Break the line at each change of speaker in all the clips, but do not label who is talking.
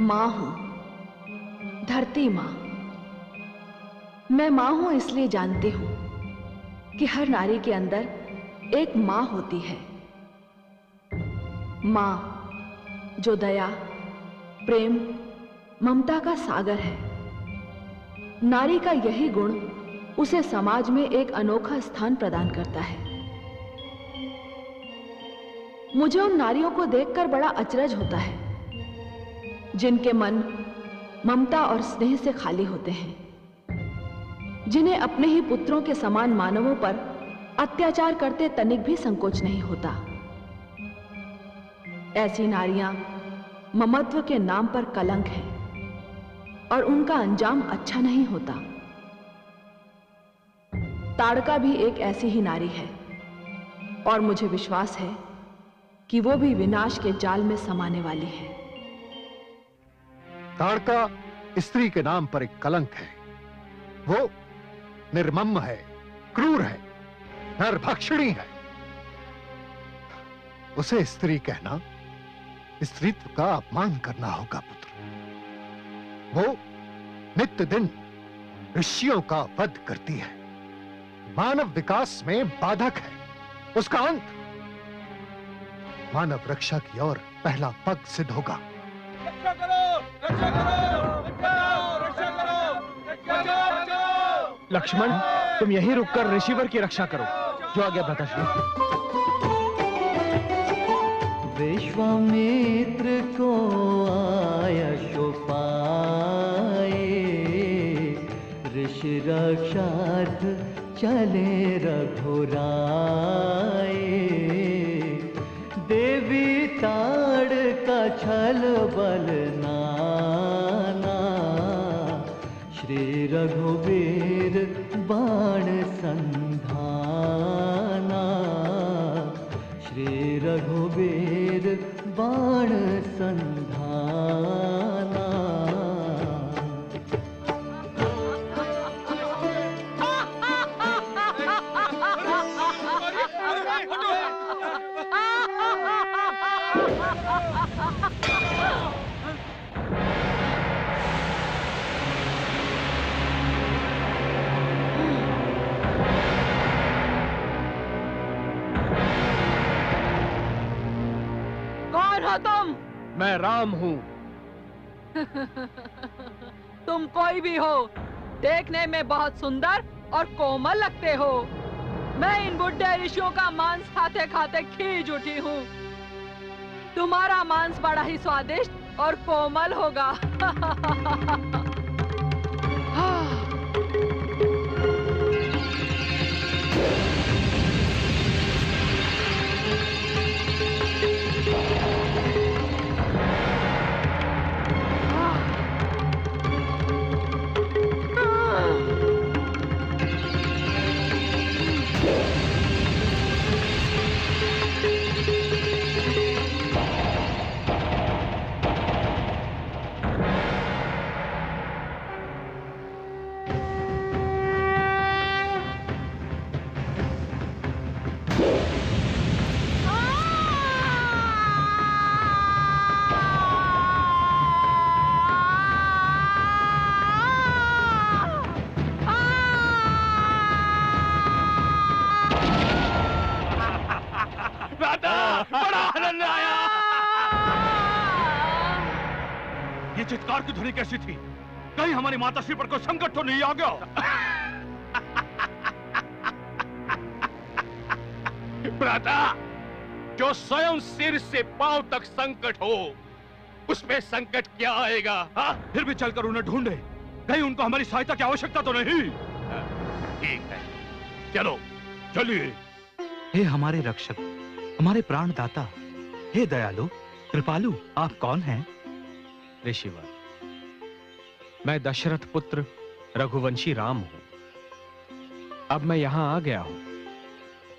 माँ हूँ। धरती माँ। मैं माँ हूँ इसलिए जानती हूँ कि हर नारी के अंदर एक माँ होती है। माँ, जो दया, प्रेम, ममता का सागर है। नारी का यही गुण उसे समाज में एक अनोखा स्थान प्रदान करता है। मुझे उन नारियों को देखकर बड़ा अचरज होता है। जिनके मन ममता और स्नेह से खाली होते हैं, जिन्हें अपने ही पुत्रों के समान मानवों पर अत्याचार करते तनिक भी संकोच नहीं होता। ऐसी नारियाँ ममत्व के नाम पर कलंक है और उनका अंजाम अच्छा नहीं होता। ताड़का भी एक ऐसी ही नारी है और मुझे विश्वास है कि वो भी विनाश के जाल में समाने वाली है।
ताड़का स्त्री के नाम पर एक कलंक है। वो निर्मम है, क्रूर है, नरभक्षिणी है। उसे स्त्री कहना, स्त्रीत्व का अपमान करना होगा, पुत्र। वो नित्य दिन ऋषियों का वध करती है। मानव विकास में बाधक है। उसका अंत मानव रक्षा की ओर पहला पग सिद्ध होगा।
रक्षा करो रक्षा करो बचाओ रक्षा करो बचाओ
लक्ष्मण तुम यहीं रुककर ऋषिवर की रक्षा करो जो आज्ञा भ्राताश्री
विश्वामित्र को आयश पाए ऋषि रक्षार्थ चले रघुराए। देवी का छल बल नाना। श्री रघुवीर
हो तुम।
मैं राम हूँ।
तुम कोई भी हो देखने में बहुत सुंदर और कोमल लगते हो। मैं इन बुढ़े ऋषियों का मांस खाते खाते खींच उठी हूँ। तुम्हारा मांस बड़ा ही स्वादिष्ट और कोमल होगा।
बड़ा आनंद आया। ये चित्कार की ध्वनि कैसी थी? कहीं हमारी माता श्री पर कोई संकट तो नहीं आ गया? भ्राता जो स्वयं सिर से पाँव तक संकट हो उसमें संकट क्या आएगा? हा? फिर भी चलकर उन्हें ढूंढे। कहीं उनको हमारी सहायता की आवश्यकता तो नहीं। ठीक है। चलो चलिए।
हे हमारे रक्षक हमारे प्राणदाता। हे दयालु, कृपालु, आप कौन हैं?
ऋषिवर, मैं दशरथ पुत्र रघुवंशी राम हूँ। अब मैं यहाँ आ गया हूँ।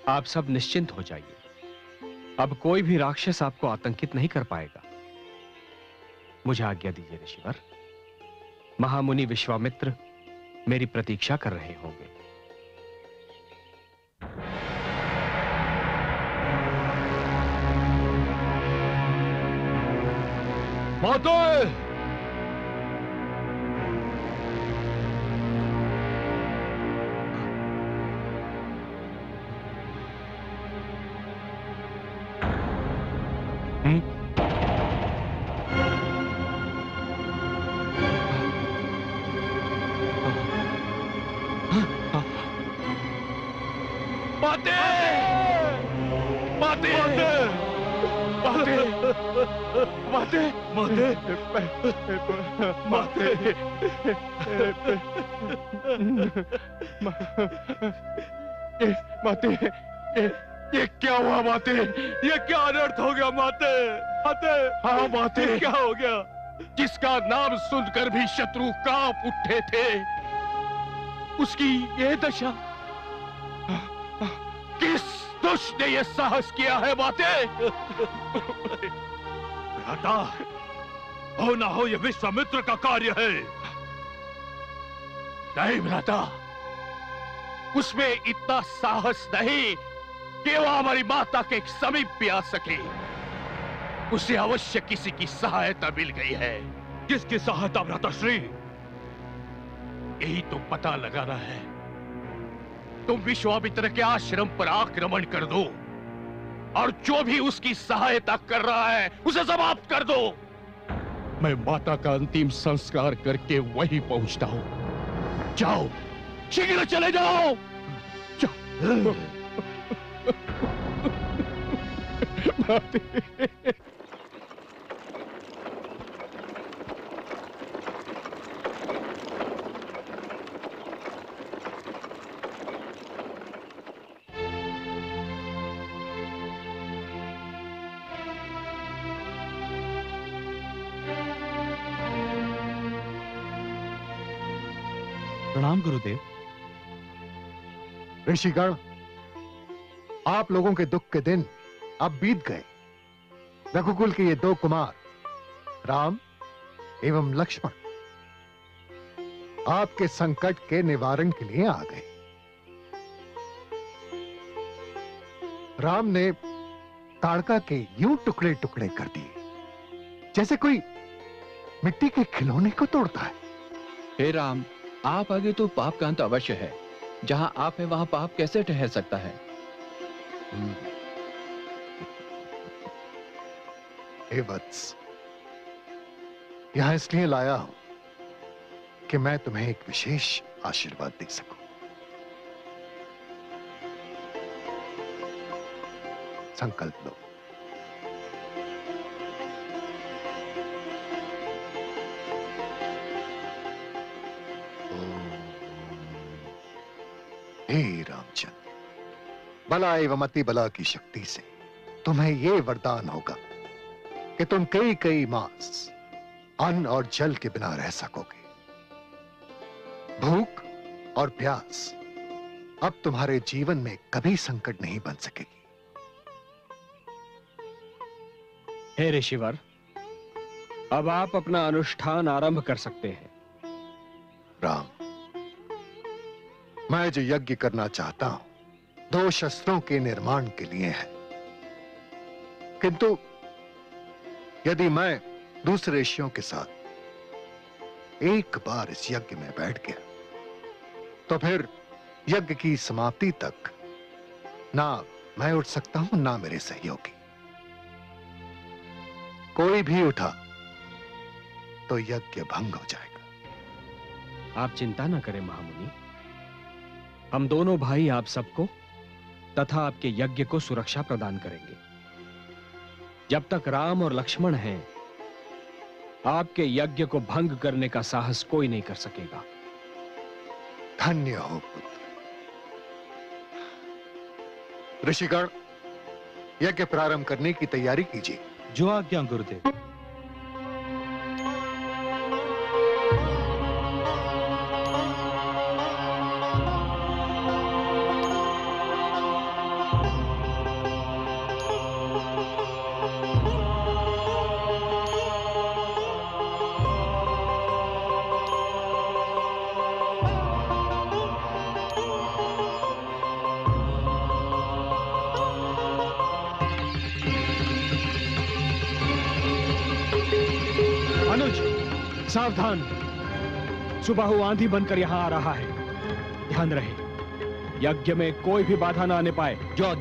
आप सब निश्चिंत हो जाइए। अब कोई भी राक्षस आपको आतंकित नहीं कर पाएगा। मुझे आज्ञा दीजिए ऋषिवर, महामुनि विश्वामित्र मेरी प्रतीक्षा कर रहे होंगे।
माते माते माते माते। माते। ये माते ये ये क्या हुआ माते? ये क्या अनर्थ हो गया माते? माते हाँ माते। क्या हो गया? जिसका नाम सुनकर भी शत्रु काँप उठे थे। उसकी ये दशा। किस दुष्ट ने ये साहस किया है माते? भ्राता हो ना हो यह विश्वामित्र का कार्य है। नहीं भ्राता उसमें इतना साहस नहीं कि वो हमारी माता के समीप भी आ सके। उसे अवश्य किसी की सहायता मिल गई है। किसकी सहायता भ्राता श्री? यही तो पता लगाना है। तुम विश्वामित्र के आश्रम पर आक्रमण कर दो। और जो भी उसकी सहायता कर रहा है, उसे समाप्त कर दो। मैं माता का अंतिम संस्कार करके वहीं पहुँचता हूँ। जाओ, शीघ्र चले जाओ। जाओ।
गुरुदेव
ऋषिगण आप लोगों के दुख के दिन अब बीत गए। रघुकुल के ये दो कुमार राम एवं लक्ष्मण आपके संकट के निवारण के लिए आ गए। राम ने ताड़का के यूँ टुकड़े टुकड़े कर दिए जैसे कोई मिट्टी के खिलौने को तोड़ता है।
हे राम आप आगे तो पाप का अंत अवश्य है। जहाँ आप है, वहाँ पाप कैसे ठहर सकता है?
हे वत्स, यहाँ इसलिए लाया हूँ कि मैं तुम्हें एक विशेष आशीर्वाद दे सकूँ। संकल्प लो। बला एवं अति बला की शक्ति से तुम्हें ये वरदान होगा कि तुम कई कई मास अन्न और जल के बिना रह सकोगे। भूख और प्यास अब तुम्हारे जीवन में कभी संकट नहीं बन सकेगी।
हे ऋषिवर अब आप अपना अनुष्ठान आरंभ कर सकते हैं।
राम मैं जो यज्ञ करना चाहता हूँ दो शस्त्रों के निर्माण के लिए है। किंतु यदि मैं दूसरे ऋषियों के साथ एक बार इस यज्ञ में बैठ गया तो फिर यज्ञ की समाप्ति तक ना मैं उठ सकता हूँ, ना मेरे सहयोगी। कोई भी उठा तो यज्ञ भंग हो जाएगा।
आप चिंता ना करें महामुनि। हम दोनों भाई आप सबको तथा आपके यज्ञ को सुरक्षा प्रदान करेंगे। जब तक राम और लक्ष्मण हैं आपके यज्ञ को भंग करने का साहस कोई नहीं कर सकेगा।
धन्य हो पुत्र। ऋषिगण यज्ञ प्रारंभ करने की तैयारी कीजिए।
जो आज्ञा गुरुदेव।
सावधान। सुबह आंधी बनकर यहाँ आ रहा है। ध्यान रहे, यज्ञ में कोई भी बाधा ना आने पाए।
जो आ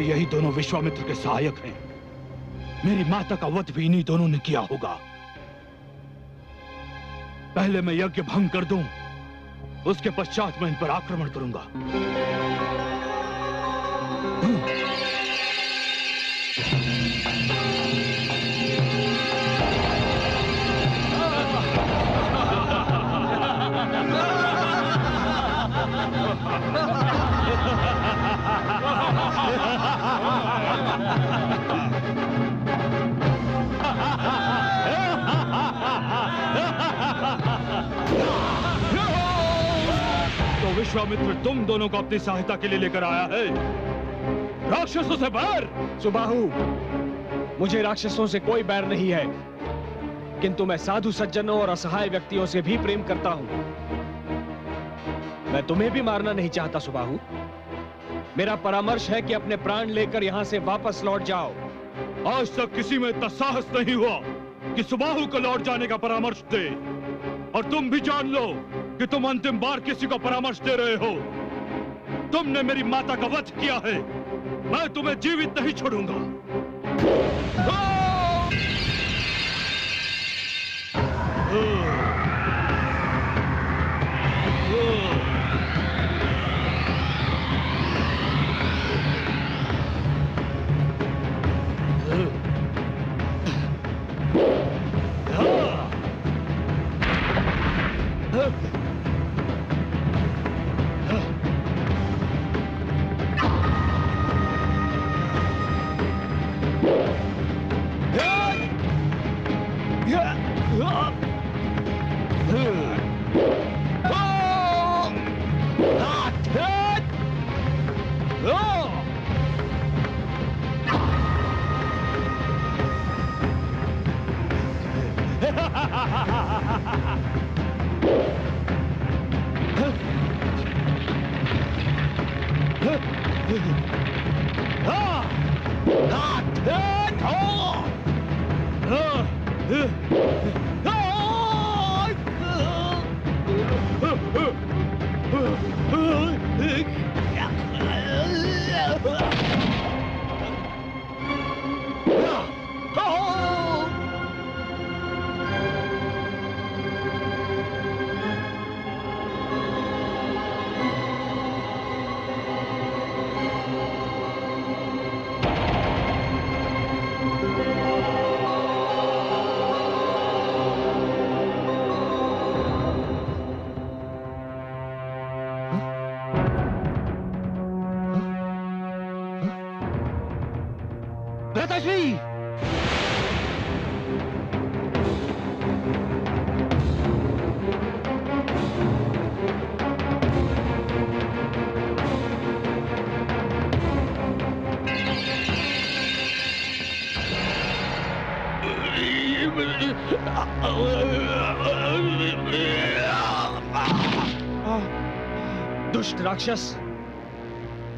है, यही दोनों विश्वामित्र के सहायक हैं। मेरी माता का वध भी इन्हीं दोनों ने किया होगा। पहले मैं यज्ञ भंग कर दूँ, उसके पश्चात मैं इन पर आक्रमण करूँगा। तो विश्वामित्र तुम दोनों को अपनी सहायता के लिए लेकर आया है। राक्षसों से बैर
सुबाहु मुझे राक्षसों से कोई बैर नहीं है। किंतु मैं साधु सज्जनों और असहाय व्यक्तियों से भी प्रेम करता हूँ। मैं तुम्हें भी मारना नहीं चाहता सुबाहु। मेरा परामर्श है कि अपने प्राण लेकर यहाँ से वापस लौट जाओ।
आज तक किसी में इतना साहस नहीं हुआ कि सुबाहु को लौट जाने का परामर्श दे। और तुम भी जान लो कि तुम अंतिम बार किसी को परामर्श दे रहे हो। तुमने मेरी माता का वध किया है। मैं तुम्हें जीवित नहीं छोड़ूँगा।
아! 나트 더! 어! 으! 아! 으! 으! 으! राक्षस,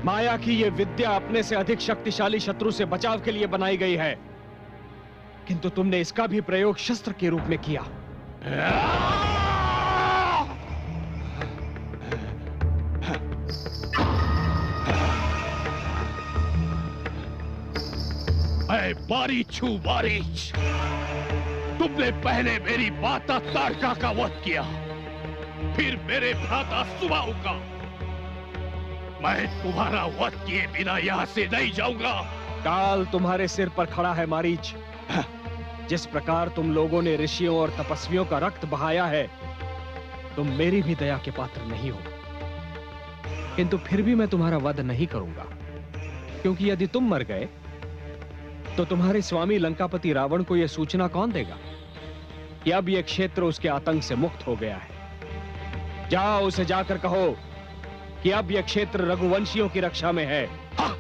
माया की यह विद्या अपने से अधिक शक्तिशाली शत्रु से बचाव के लिए बनाई गई है। किंतु तुमने इसका भी प्रयोग शस्त्र के रूप में किया।
ऐ बारीच। हूँ तुमने पहले मेरी माता तारका का वध किया, फिर मेरे भ्राता सुबाहु का। मैं तुम्हारा वध किए बिना यहाँ से नहीं जाऊँगा।
काल तुम्हारे सिर पर खड़ा है, मारीच। जिस प्रकार तुम लोगों ने ऋषियों और तपस्वियों का रक्त बहाया है, तुम मेरी भी दया के पात्र नहीं हो। किंतु फिर भी मैं तुम्हारा वध नहीं करूँगा। क्योंकि यदि तुम मर गए तो तुम्हारे स्वामी लंकापति रावण को यह सूचना कौन देगा? कि अब यह क्षेत्र उसके आतंक से मुक्त हो गया है। जाओ, उसे जाकर कहो कि अब यह क्षेत्र रघुवंशियों की रक्षा में है
हाँ?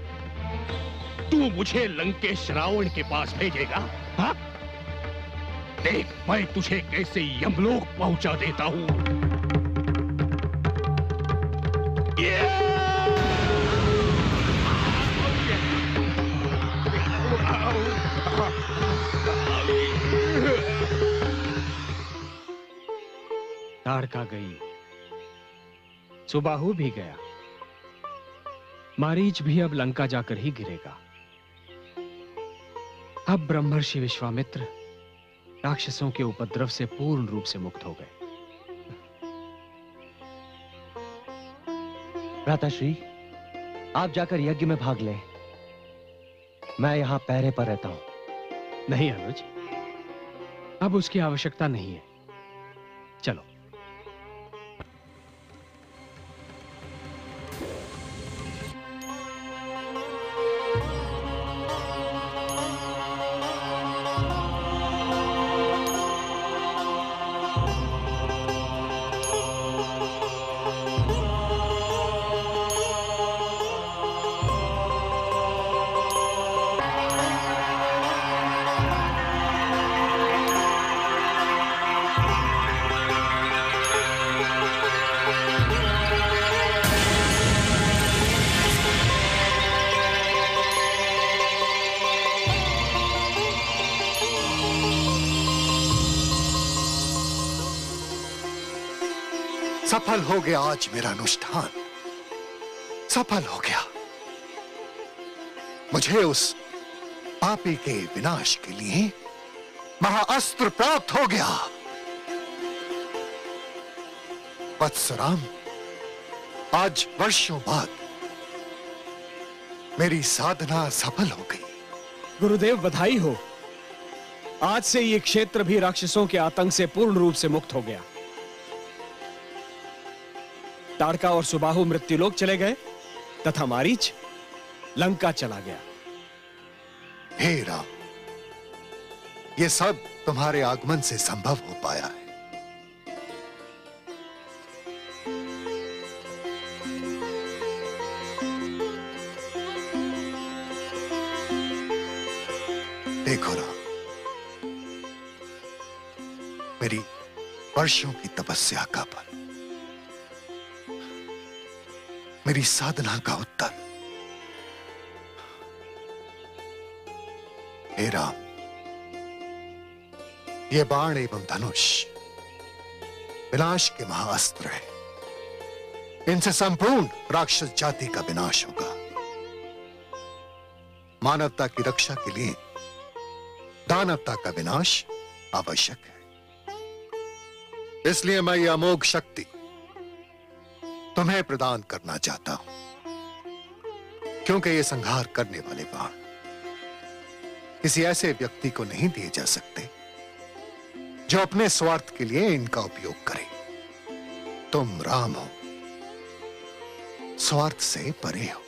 तू मुझे लंकेश रावण के पास भेजेगा हाँ? देख मैं तुझे कैसे यमलोक पहुँचा देता हूँ
ताड़का गई सुबाहु भी गया। मारीच भी अब लंका जाकर ही गिरेगा। अब ब्रह्मर्षि विश्वामित्र राक्षसों के उपद्रव से पूर्ण रूप से मुक्त हो गए।
भ्राताश्री आप जाकर यज्ञ में भाग लें। मैं यहाँ पहरे पर रहता हूँ।
नहीं अनुज अब उसकी आवश्यकता नहीं है।
सफल हो गया आज मेरा अनुष्ठान। सफल हो गया। मुझे उस पापी के विनाश के लिए महाअस्त्र प्राप्त हो गया। वत्सराम, आज वर्षों बाद मेरी साधना सफल हो गई।
गुरुदेव, बधाई हो। आज से ये क्षेत्र भी राक्षसों के आतंक से पूर्ण रूप से मुक्त हो गया। ताड़का और सुबाहु मृत्युलोक चले गए, तथा मारीच लंका चला गया।
हे राम, ये सब तुम्हारे आगमन से संभव हो पाया है। देखो राम, मेरी वर्षों की तपस्या का फल। मेरी साधना का उत्तर। हे राम, ये बाण एवं धनुष विनाश के महाअस्त्र है। इनसे संपूर्ण राक्षस जाति का विनाश होगा। मानवता की रक्षा के लिए दानवता का विनाश आवश्यक है। इसलिए मैं यह अमोघ शक्ति तुम्हें प्रदान करना चाहता हूँ। क्योंकि ये संहार करने वाले बाण किसी ऐसे व्यक्ति को नहीं दिए जा सकते जो अपने स्वार्थ के लिए इनका उपयोग करे। तुम राम हो। स्वार्थ से परे हो।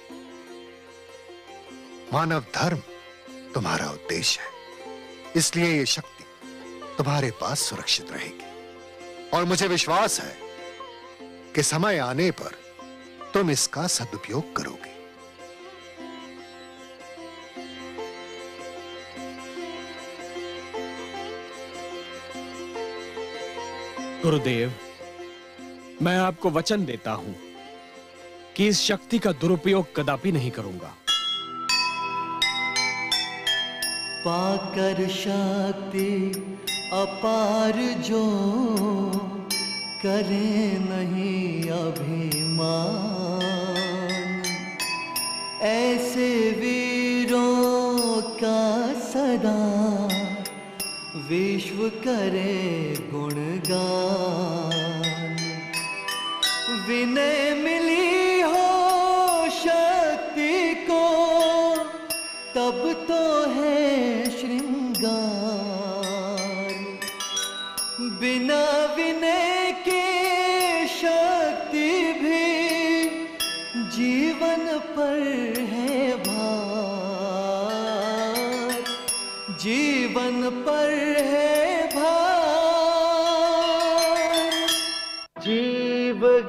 मानव धर्म तुम्हारा उद्देश्य है। इसलिए यह शक्ति तुम्हारे पास सुरक्षित रहेगी। और मुझे विश्वास है कि समय आने पर तुम इसका सदुपयोग करोगे।
गुरुदेव मैं आपको वचन देता हूँ कि इस शक्ति का दुरुपयोग कदापि नहीं करूँगा।
पाकर शक्ति अपार जो करे नहीं अभिमान। ऐसे वीरों का सदा विश्व करे गुणगान। विनय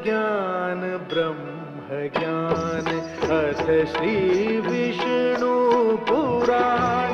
ज्ञान ब्रह्म ज्ञान अथ श्री विष्णु पुराण।